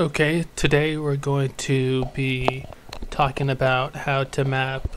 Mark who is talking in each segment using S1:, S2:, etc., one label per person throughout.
S1: Okay, today we're going to be talking about how to map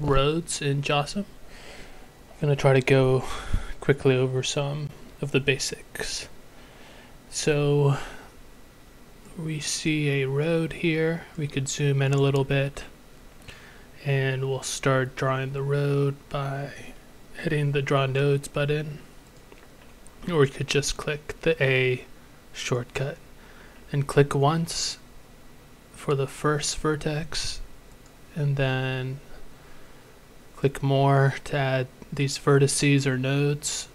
S1: roads in JOSM. I'm going to try to go quickly over some of the basics. So we see a road here. We could zoom in a little bit and we'll start drawing the road by hitting the draw nodes button or we could just click the A shortcut and click once for the first vertex and then click more to add these vertices or nodes.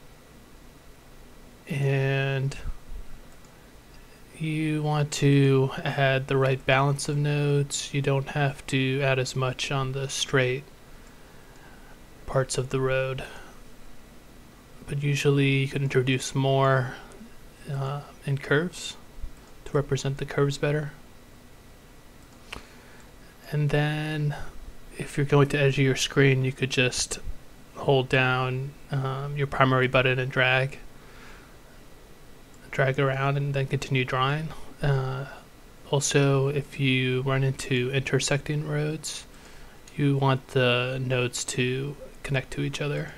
S1: And you want to add the right balance of nodes. You don't have to add as much on the straight parts of the road. But usually you can introduce more uh, in curves represent the curves better. And then if you're going to edge of your screen, you could just hold down um, your primary button and drag. Drag around and then continue drawing. Uh, also, if you run into intersecting roads, you want the nodes to connect to each other.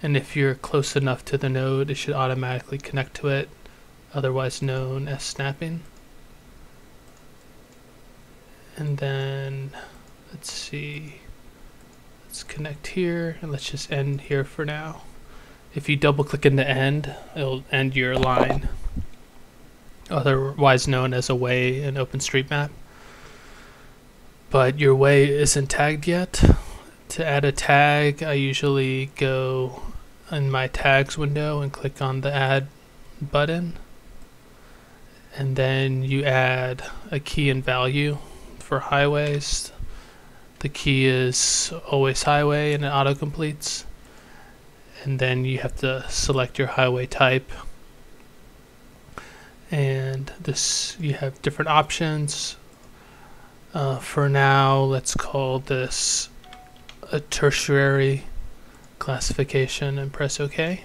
S1: And if you're close enough to the node, it should automatically connect to it otherwise known as snapping. And then, let's see, let's connect here, and let's just end here for now. If you double click in the end, it'll end your line, otherwise known as a way in OpenStreetMap. But your way isn't tagged yet. To add a tag, I usually go in my tags window and click on the add button and then you add a key and value for highways. The key is always highway and it auto completes. And then you have to select your highway type. And this you have different options. Uh, for now, let's call this a tertiary classification and press OK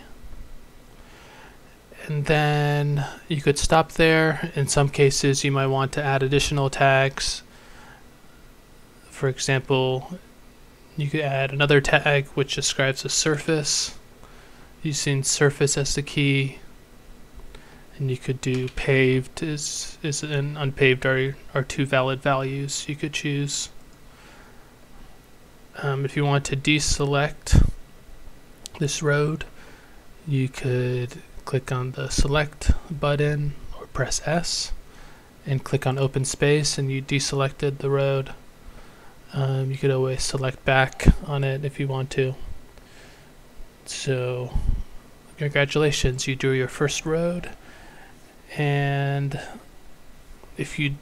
S1: and then you could stop there. In some cases, you might want to add additional tags. For example, you could add another tag which describes a surface using surface as the key. And you could do paved is is and unpaved are are two valid values you could choose. Um, if you want to deselect this road, you could click on the select button or press S and click on open space and you deselected the road. Um, you could always select back on it if you want to. So congratulations, you drew your first road and if you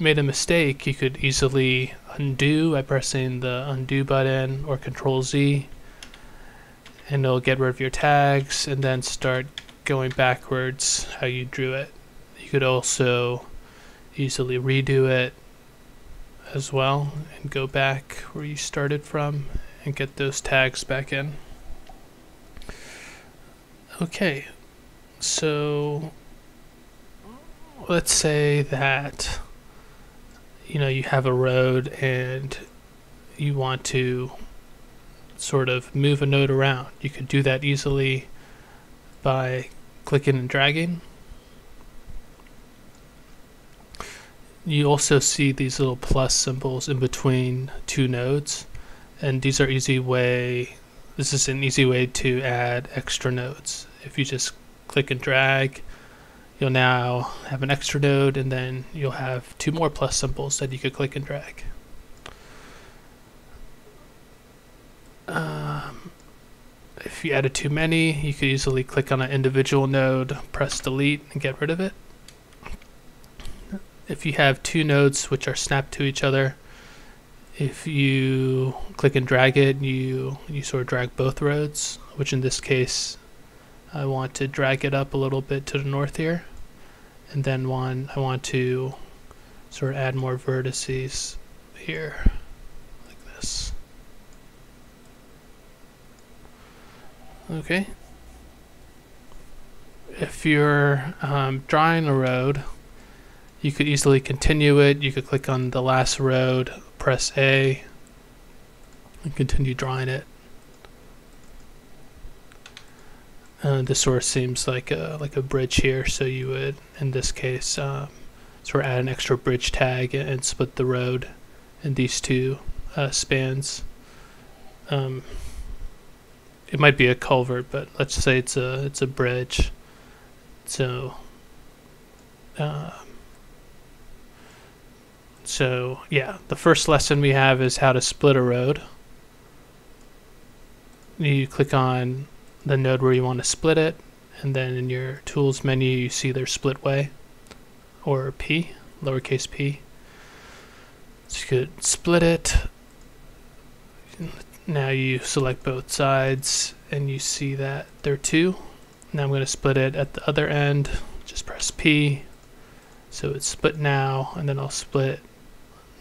S1: made a mistake you could easily undo by pressing the undo button or control Z and it'll get rid of your tags and then start going backwards how you drew it. You could also easily redo it as well and go back where you started from and get those tags back in. Okay, so let's say that you know you have a road and you want to sort of move a node around. You could do that easily by clicking and dragging. You also see these little plus symbols in between two nodes and these are easy way this is an easy way to add extra nodes. If you just click and drag you'll now have an extra node and then you'll have two more plus symbols that you could click and drag. Um, if you added too many, you could easily click on an individual node, press delete, and get rid of it. If you have two nodes which are snapped to each other, if you click and drag it, you, you sort of drag both roads, which in this case, I want to drag it up a little bit to the north here. And then one, I want to sort of add more vertices here, like this. Okay. if you're um, drawing a road, you could easily continue it. You could click on the last road, press A, and continue drawing it. Uh, this sort of seems like a like a bridge here, so you would, in this case, um, sort of add an extra bridge tag and split the road in these two uh, spans. Um, it might be a culvert, but let's say it's a it's a bridge. So, uh, so yeah, the first lesson we have is how to split a road. You click on the node where you want to split it, and then in your tools menu you see there split way, or p, lowercase p. So you could split it. Now you select both sides, and you see that there are two. Now I'm going to split it at the other end. Just press P. So it's split now, and then I'll split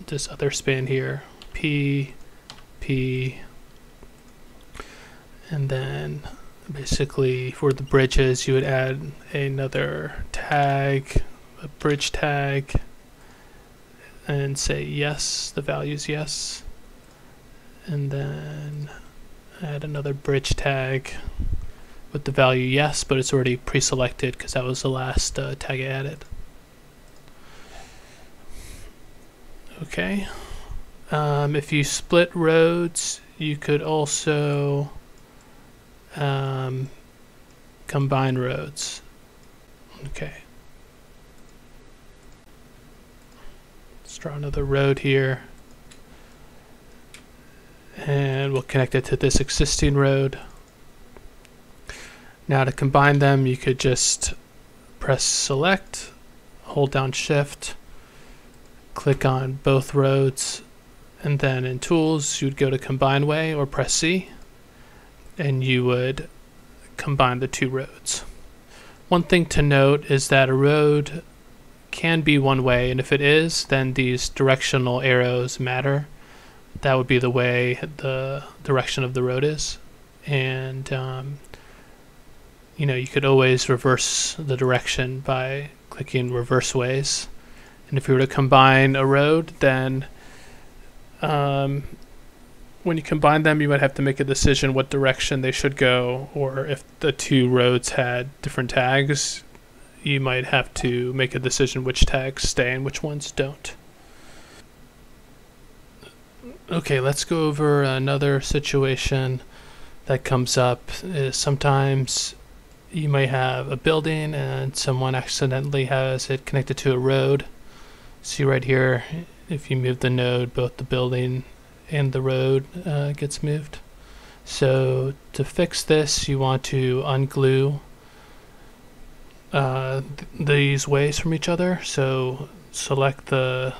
S1: this other span here. P, P, and then basically for the bridges you would add another tag a bridge tag and say yes the value is yes and then add another bridge tag with the value yes but it's already pre-selected because that was the last uh, tag I added okay um, if you split roads you could also um, combine roads. Okay. Let's draw another road here. And we'll connect it to this existing road. Now to combine them, you could just press select, hold down shift, click on both roads, and then in tools, you'd go to combine way or press C and you would combine the two roads. One thing to note is that a road can be one way, and if it is, then these directional arrows matter. That would be the way the direction of the road is. And, um, you know, you could always reverse the direction by clicking reverse ways. And if you were to combine a road, then um, when you combine them, you might have to make a decision what direction they should go, or if the two roads had different tags, you might have to make a decision which tags stay and which ones don't. Okay, let's go over another situation that comes up. Is sometimes you might have a building and someone accidentally has it connected to a road. See right here, if you move the node, both the building and the road uh, gets moved. So to fix this, you want to unglue uh, th these ways from each other. So select the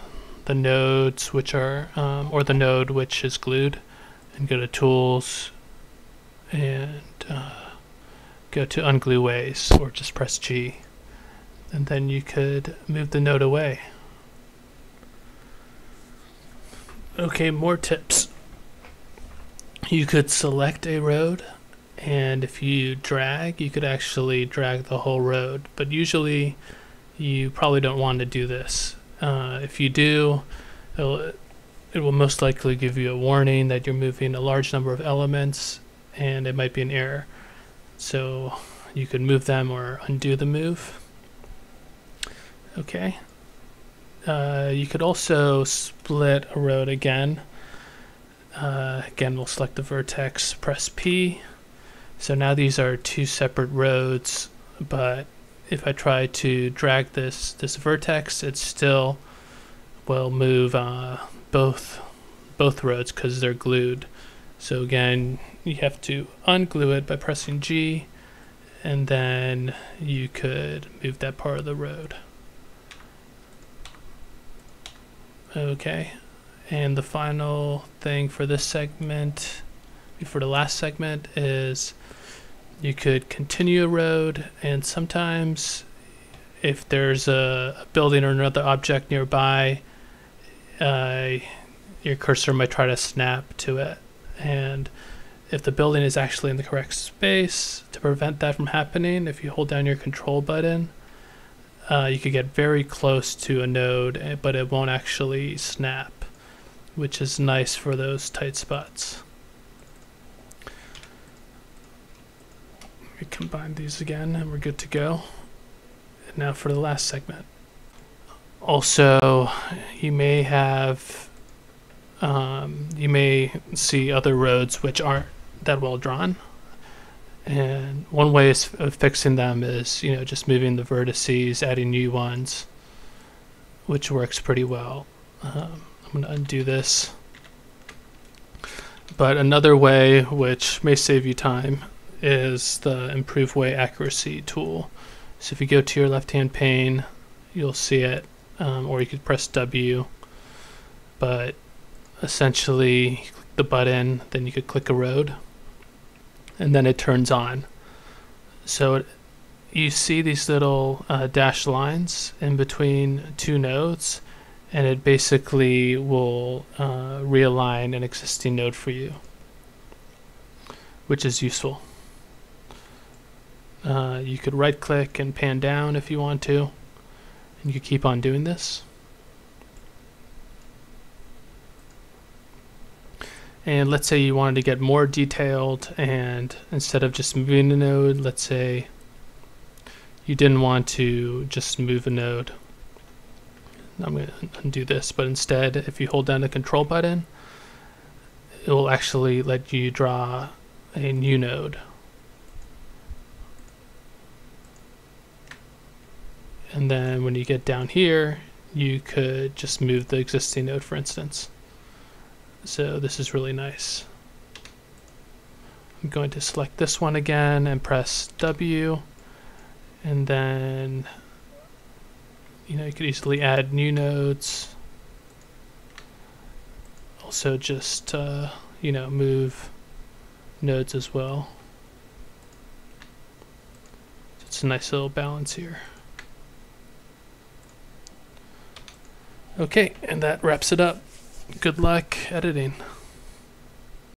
S1: the nodes which are um, or the node which is glued, and go to Tools and uh, go to Unglue Ways, or just press G, and then you could move the node away. Okay, more tips. You could select a road, and if you drag, you could actually drag the whole road. But usually, you probably don't want to do this. Uh, if you do, it will it will most likely give you a warning that you're moving a large number of elements, and it might be an error. So you could move them or undo the move. Okay, uh, you could also split a road again. Uh, again, we'll select the vertex, press P. So now these are two separate roads, but if I try to drag this this vertex, it still will move uh, both both roads because they're glued. So again, you have to unglue it by pressing G, and then you could move that part of the road. Okay, and the final thing for this segment, for the last segment, is you could continue a road, and sometimes if there's a, building or another object nearby, uh, your cursor might try to snap to it. And if the building is actually in the correct space. To prevent that from happening, if you hold down your control button, uh, you could get very close to a node, eh, but it won't actually snap, which is nice for those tight spots. We combine these again and we're good to go. And now for the last segment. Also, you may have, um, you may see other roads which aren't that well drawn. And one way of fixing them is, you know, just moving the vertices, adding new ones, which works pretty well. Um, I'm going to undo this. But another way, which may save you time, is the improve way accuracy tool. So if you go to your left hand pane, you'll see it, um, or you could press W. But essentially, click the button, then you could click a road, and then it turns on. So it, you see these little uh, dashed lines in between two nodes, and it basically will uh, realign an existing node for you, which is useful. Uh, you could right click and pan down if you want to. And you could keep on doing this. And let's say you wanted to get more detailed and instead of just moving a node, let's say you didn't want to just move a node. I'm going to undo this, but instead if you hold down the control button, it will actually let you draw a new node. And then when you get down here, you could just move the existing node, for instance. So this is really nice. I'm going to select this one again and press W. And then, you know, you could easily add new nodes. Also just, uh, you know, move nodes as well. It's a nice little balance here. Okay, and that wraps it up. Good luck editing.